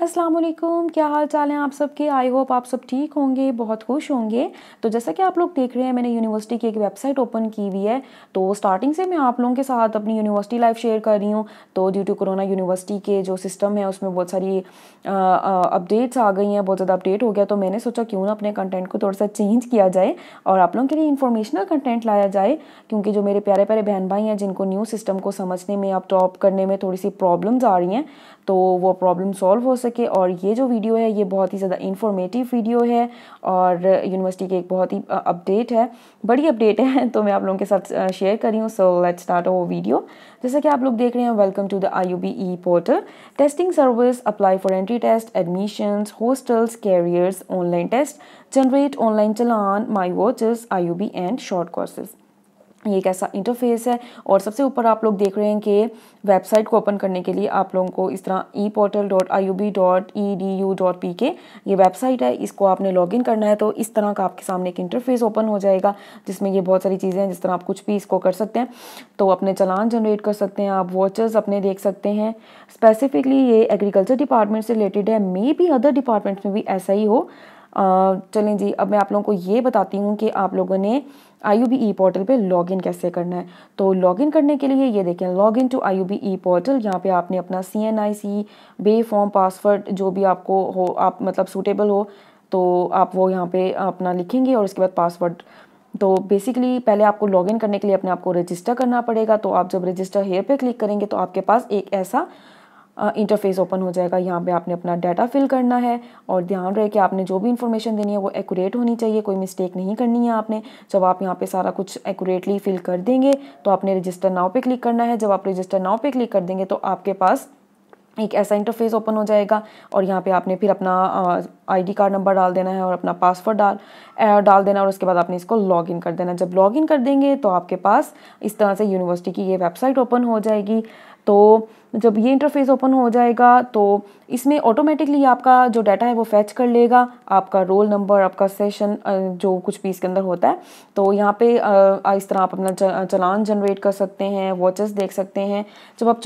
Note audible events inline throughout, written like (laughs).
अस्सलाम वालेकुम क्या हाल चाल हैं आप सबके? आई होप आप सब ठीक होंगे, बहुत खुश होंगे। तो जैसा कि आप लोग देख रहे हैं, मैंने यूनिवर्सिटी की एक वेबसाइट ओपन की हुई है। तो स्टार्टिंग से मैं आप लोगों के साथ अपनी यूनिवर्सिटी लाइफ शेयर कर रही हूँ। तो ड्यू टू कोरोना यूनिवर्सिटी के जो सिस्टम है, उसमें बहुत सारी अपडेट्स आ गई हैं, बहुत ज़्यादा अपडेट हो गया। तो मैंने सोचा क्यों ना अपने कंटेंट को थोड़ा सा चेंज किया जाए और आप लोगों के लिए इन्फॉर्मेशनल कंटेंट लाया जाए। क्योंकि जो मेरे प्यारे प्यारे बहन भाई हैं, जिनको न्यू सिस्टम को समझने में, अब टॉप करने में थोड़ी सी प्रॉब्लम्स आ रही हैं तो वो प्रॉब्लम सॉल्व हो सके और ये जो वीडियो है, ये बहुत ही ज़्यादा इन्फॉर्मेटिव वीडियो है और यूनिवर्सिटी की एक बहुत ही अपडेट है। बड़ी अपडेट है (laughs) तो मैं आप लोगों के साथ शेयर कर हूँ। सो लेट स्टार्ट वो वीडियो जैसा कि आप लोग देख रहे हैं welcome to the I U B E portal testing service apply for entry test admissions hostels careers online test generate online challan my watches I U B and short courses ये एक ऐसा इंटरफेस है और सबसे ऊपर आप लोग देख रहे हैं कि वेबसाइट को ओपन करने के लिए आप लोगों को इस तरह E portal dot I U B dot E D U dot P K ये वेबसाइट है, इसको आपने लॉगिन करना है तो इस तरह का आपके सामने एक इंटरफेस ओपन हो जाएगा, जिसमें ये बहुत सारी चीज़ें हैं, जिस तरह आप कुछ भी इसको कर सकते हैं। तो अपने चलान जनरेट कर सकते हैं, आप वॉचर्स अपने देख सकते हैं। स्पेसिफिकली ये एग्रीकल्चर डिपार्टमेंट से रिलेटेड है मे भी अदर डिपार्टमेंट्स में भी ऐसा ही हो। चलें जी, अब मैं आप लोगों को ये बताती हूँ कि आप लोगों ने I U B E portal पर लॉगिन कैसे करना है। तो लॉगिन करने के लिए ये देखें login to I U B E portal यहाँ पे आपने अपना C N I C B form password जो भी आपको हो, आप मतलब सूटेबल हो तो आप वो यहाँ पे अपना लिखेंगे और उसके बाद पासवर्ड तो बेसिकली पहले आपको लॉगिन करने के लिए अपने आप को रजिस्टर करना पड़ेगा तो आप जब रजिस्टर हेयर पे क्लिक करेंगे तो आपके पास एक ऐसा इंटरफेस ओपन हो जाएगा। यहाँ पे आपने अपना डाटा फिल करना है और ध्यान रहे कि आपने जो भी इन्फॉर्मेशन देनी है वो एक्यूरेट होनी चाहिए। कोई मिस्टेक नहीं करनी है आपने। जब आप यहाँ पे सारा कुछ एक्यूरेटली फिल कर देंगे तो आपने रजिस्टर नाव पे क्लिक करना है। जब आप रजिस्टर नाव पे क्लिक कर देंगे तो आपके पास एक ऐसा इंटरफेस ओपन हो जाएगा और यहाँ पे आपने फिर अपना आईडी कार्ड नंबर डाल देना है और अपना पासवर्ड डाल डाल देना और उसके बाद आपने इसको लॉगिन कर देना जब लॉगिन कर देंगे तो आपके पास इस तरह से यूनिवर्सिटी की ये वेबसाइट ओपन हो जाएगी। तो जब ये इंटरफेस ओपन हो जाएगा तो इसमें ऑटोमेटिकली आपका जो डाटा है वो फैच कर लेगा, आपका रोल नंबर आपका सेशन जो कुछ भी इसके अंदर होता है। तो यहाँ पे इस तरह आप अपना चलान जनरेट कर सकते हैं वॉचेस देख सकते हैं। जब आप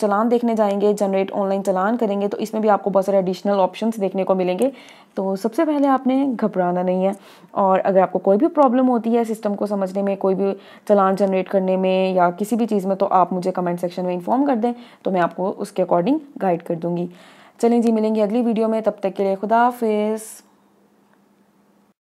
चलान देखने जाएँगे जनरेट ऑनलाइन चलान करेंगे तो इसमें भी आपको बहुत सारे एडिशनल ऑप्शन देखने को मिलेंगे। तो सबसे पहले आपने घबराना नहीं है, और अगर आपको कोई भी प्रॉब्लम होती है सिस्टम को समझने में, कोई भी चलान जनरेट करने में या किसी भी चीज़ में तो आप मुझे कमेंट सेक्शन में इन्फॉर्म कर दें। तो मैं आपको उसके अकॉर्डिंग गाइड कर दूँगी। चलें जी, मिलेंगे अगली वीडियो में। तब तक के लिए खुदा